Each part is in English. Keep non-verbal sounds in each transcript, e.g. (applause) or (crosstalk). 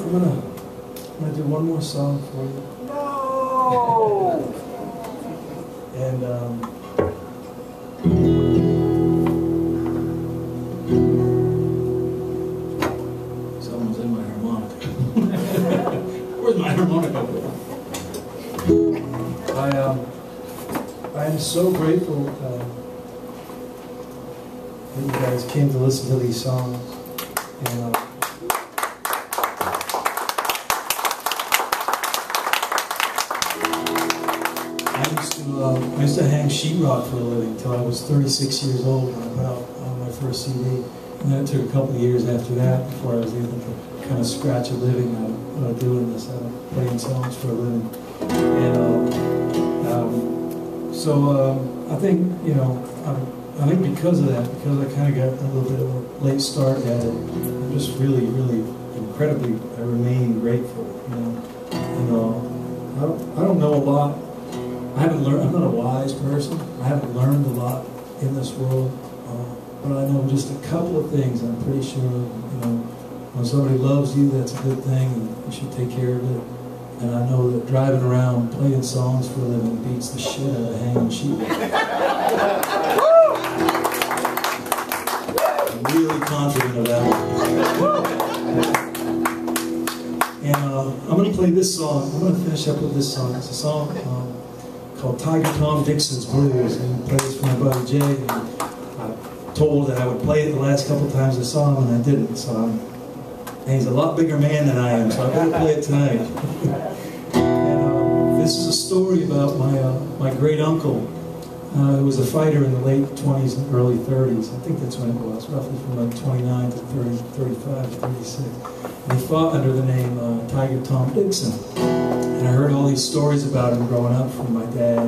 I'm gonna, I'm gonna do one more song for you. No! And um, someone's in my harmonica. (laughs) Where's my harmonica? I um, I am so grateful uh, that you guys came to listen to these songs. And, uh, uh, I used to hang sheetrock for a living until I was 36 years old when I put out uh, my first CD. And then it took a couple of years after that before I was able to kind of scratch a living out of uh, doing this, out of playing songs for a living. And uh, um, so um, I think, you know, I, I think because of that, because I kind of got a little bit of a late start at it, I'm just really, really incredibly, I remain grateful, you know. You know, I don't, I don't know a lot I haven't learned, I'm not a wise person. I haven't learned a lot in this world. Uh, but I know just a couple of things I'm pretty sure, you know, when somebody loves you, that's a good thing, and you should take care of it. And I know that driving around playing songs for a living beats the shit out of hanging sheep. I'm really confident of that. And uh, I'm going to play this song. I'm going to finish up with this song. It's a song. Um, called Tiger Tom Dixon's Blues, and he plays for my buddy Jay. And I told that I would play it the last couple times I saw him, and I didn't. So I'm, and he's a lot bigger man than I am, so I'm going to play it tonight. (laughs) and uh, this is a story about my uh, my great uncle, uh, who was a fighter in the late 20s and early 30s. I think that's when it was, roughly from like 29 to 30, 35 to 36. And he fought under the name uh, Tiger Tom Dixon. And I heard all these stories about him growing up from my dad.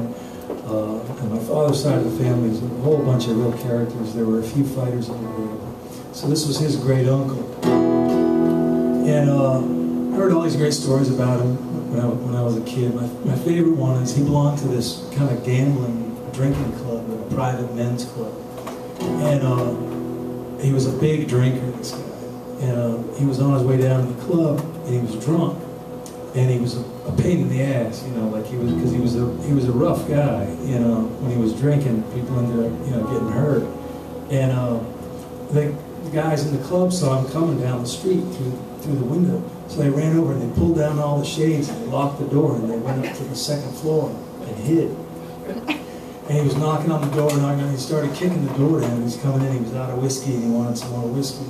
Uh, and my father's side of the family is a whole bunch of real characters. There were a few fighters in there. So this was his great uncle. And uh, I heard all these great stories about him when I, when I was a kid. My, my favorite one is he belonged to this kind of gambling drinking club, a private men's club. And uh, he was a big drinker, this guy. And uh, he was on his way down to the club, and he was drunk and he was a, pain in the ass, you know, like he was because he was a he was a rough guy, you know. When he was drinking, people ended up, you know, getting hurt, and uh, the, guys in the club saw him coming down the street through through the window, so they ran over and they pulled down all the shades and they locked the door and they went up to the second floor and hid. And he was knocking on the door, knocking. He started kicking the door down. He's coming in. He was out of whiskey and he wanted some more whiskey.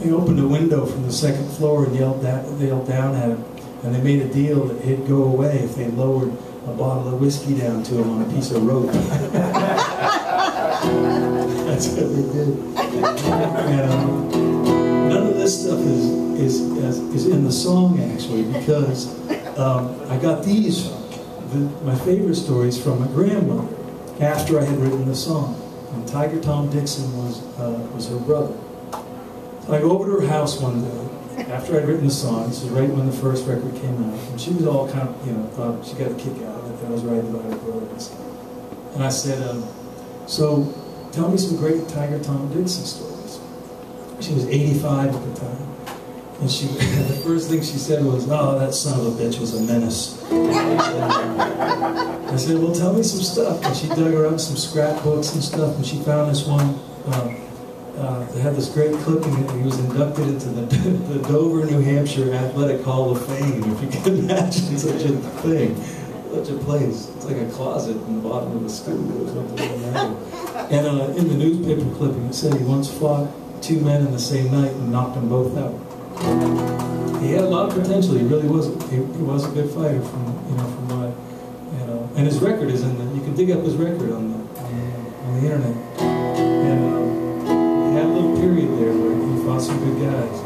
He opened a window from the second floor and yelled, that, yelled down at him. And they made a deal that he'd go away if they lowered a bottle of whiskey down to him on a piece of rope. (laughs) That's what they did. And, um, none of this stuff is, is, is in the song, actually, because um, I got these, the, my favorite stories from my grandmother after I had written the song. And Tiger Tom Dixon was, uh, was her brother. So I go over to her house one day, after I'd written the song, this was right when the first record came out, and she was all kind of, you know, thought she got a kick out of it that I was writing about her brother and stuff. And I said, um, so tell me some great Tiger Tom Dixon stories. She was 85 at the time. And she, (laughs) the first thing she said was, oh, that son of a bitch was a menace. I said, well, tell me some stuff. And she dug her up some scrapbooks and stuff, and she found this one. Um, uh, they had this great clipping that he was inducted into the, (laughs) the Dover, New Hampshire Athletic Hall of Fame, if you can (laughs) imagine such a thing, such a place. It's like a closet in the bottom of the school or something like. And uh, in the newspaper clipping, it said he once fought two men in the same night and knocked them both out. He had a lot of potential. He really was. He, he was a good fighter from you know from what you know. And his record is in the. You can dig up his record on the, on the internet. Good guys.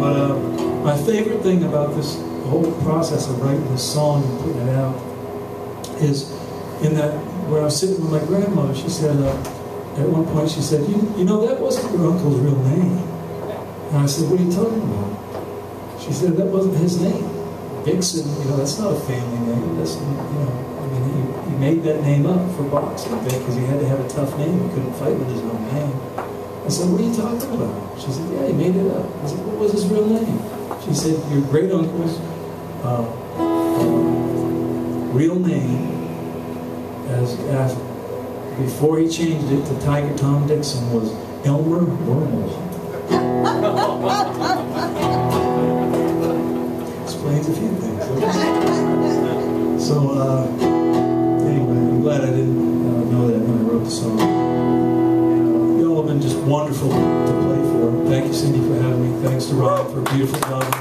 But uh, my favorite thing about this whole process of writing this song and putting it out is in that where I was sitting with my grandmother. She said uh, at one point she said, "You you know that wasn't your uncle's real name." And I said, what are you talking about? She said, that wasn't his name. Dixon, you know, that's not a family name. That's, you know, I mean, he, he made that name up for boxing because he had to have a tough name. He couldn't fight with his own name. I said, what are you talking about? She said, yeah, he made it up. I said, what was his real name? She said, your great uncle's uh, uh, real name as, as before he changed it to Tiger Tom Dixon was Elmer Wormel. (laughs) Explains a few things. So, uh, anyway, I'm glad I didn't beautiful job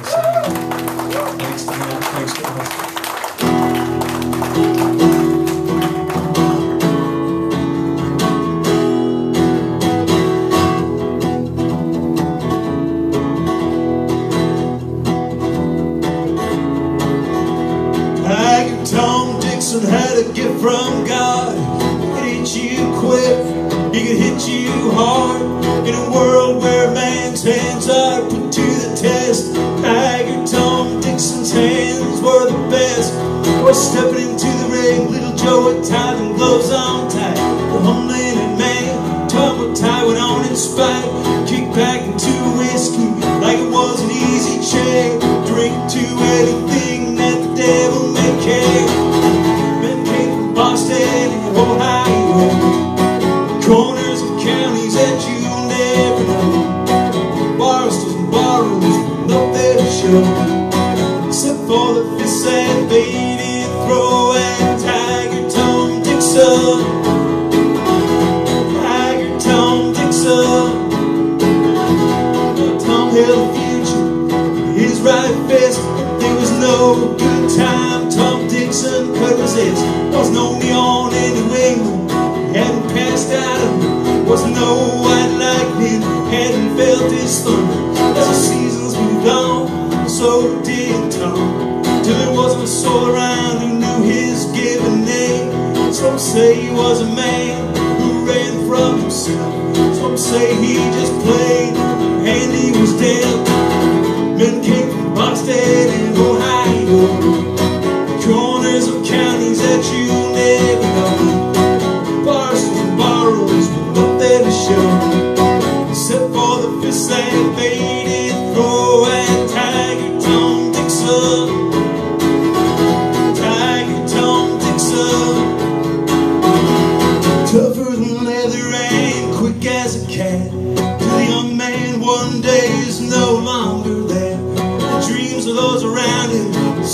stepping into the ring, little Joe had tied them gloves on tight. The home-landed man, Tom would tie it on in spite. Kick back into whiskey like it was an easy chair. Of it. Was no white lightning. Hadn't felt his thunder. As the seasons moved on, so did Tom. Till there wasn't a soul around who knew his given name. Some say he was a man who ran from himself. Some say he just played and he was dead.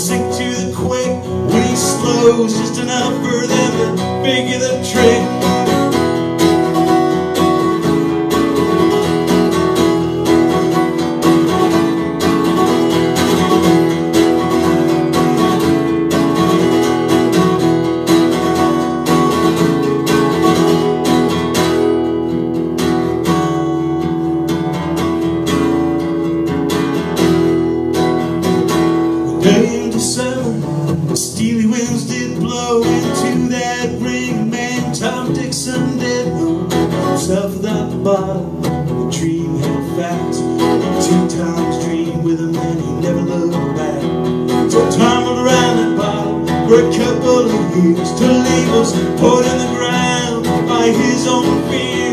Sink to the quick. He slows just enough for them to figure the trick. Bottle. The dream had facts. Two times dreamed with a man he never looked back. So would around that bottle for a couple of years to leave us put in the ground by his own fears.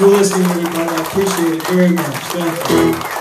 For listening, everybody. I appreciate it very much. Thank you.